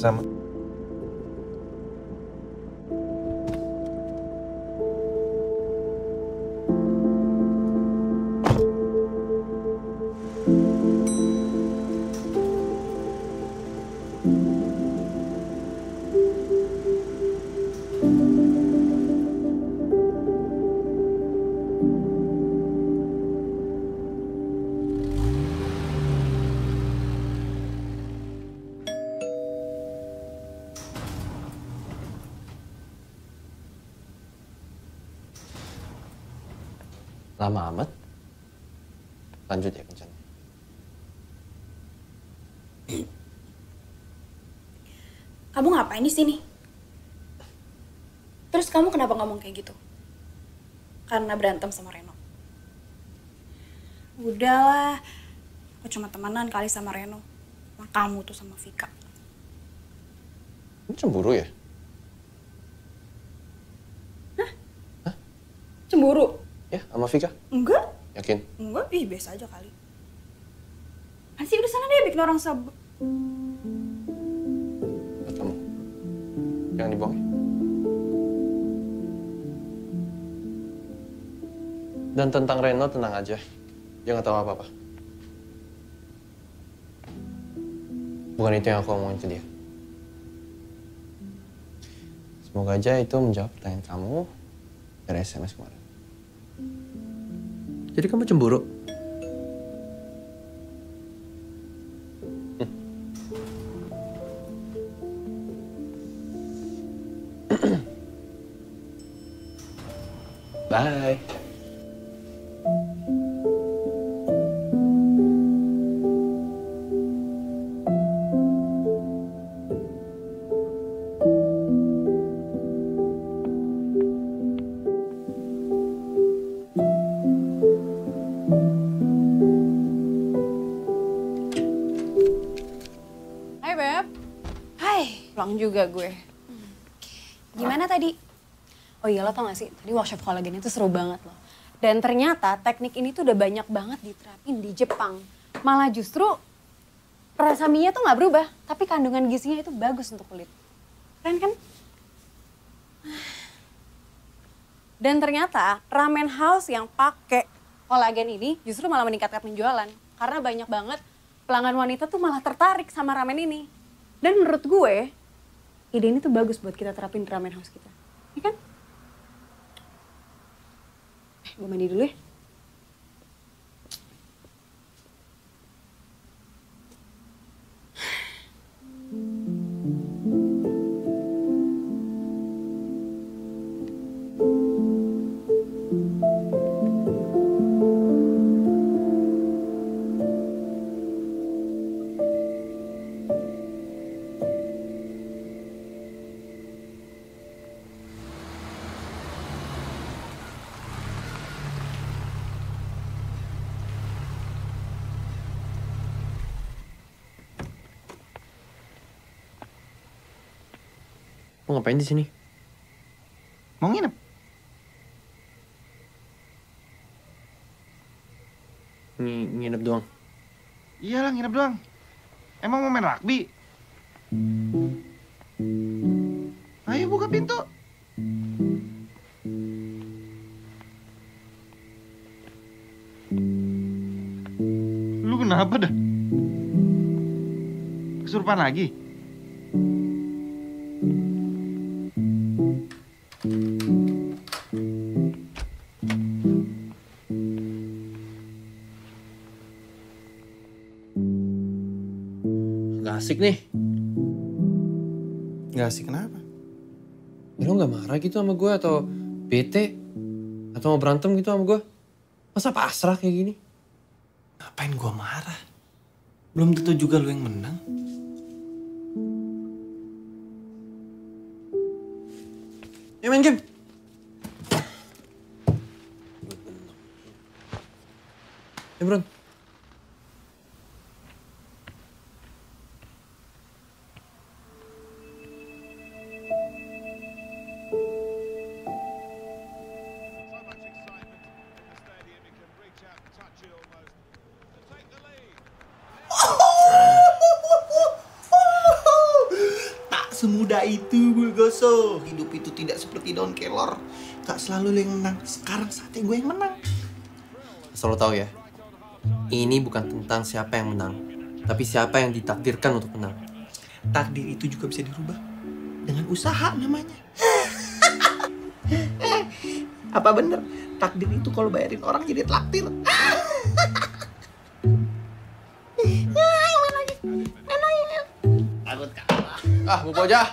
замок. Lama amat. Lanjut ya kencan. Kamu ngapain di sini? Terus kamu kenapa ngomong kayak gitu? Karena berantem sama Reno. Udahlah, aku cuma temenan kali sama Reno. Sama kamu tuh sama Vika. Kamu cemburu ya? Cemburu? Ya, sama Vika? Enggak, Yakin? enggak. Ih, biasa aja kali. Nanti udah sana deh bikin orang sab... Buat kamu. Jangan dibuang ya. Dan tentang Reno tenang aja. Dia nggak tahu apa-apa. Bukan itu yang aku omongin ke dia. Semoga aja itu menjawab pertanyaan kamu dari SMS kemarin. Jadi kamu cemburu? Bye. Pulang juga gue. gimana tadi? Oh iya lo tau gak sih, tadi workshop kolagen itu seru banget loh. Dan ternyata teknik ini tuh udah banyak banget diterapin di Jepang. Malah justru rasa mie tuh gak berubah, tapi kandungan gizinya itu bagus untuk kulit. Keren kan? Dan ternyata ramen house yang pakai kolagen ini justru malah meningkatkan penjualan. Karena banyak banget pelanggan wanita tuh malah tertarik sama ramen ini. Dan menurut gue, ide ini tuh bagus buat kita terapin di ramen house kita. Iya kan? Eh, gue mandi dulu ya. Mau ngapain di sini? Mau nginep? Ng nginep doang. Iyalah nginep doang. Emang mau main rugby? Ayo buka pintu. Lu kenapa dah? Kesurupan lagi? Asik nih. Gak asik kenapa? Ya, Lo gak marah gitu sama gue atau bete? Atau mau berantem gitu sama gue? Masa pasrah kayak gini? Ngapain gua marah? Belum tentu juga lu yang menang. Ya main game. Ya Bron. Semudah itu Bulgoso. Hidup itu tidak seperti daun kelor. Gak selalu lo yang menang. Sekarang saatnya gue yang menang. Asal lo tahu ya, ini bukan tentang siapa yang menang, tapi siapa yang ditakdirkan untuk menang. Takdir itu juga bisa dirubah dengan usaha namanya. Apa bener? Takdir itu kalau bayarin orang jadi traktir. ah bu bojah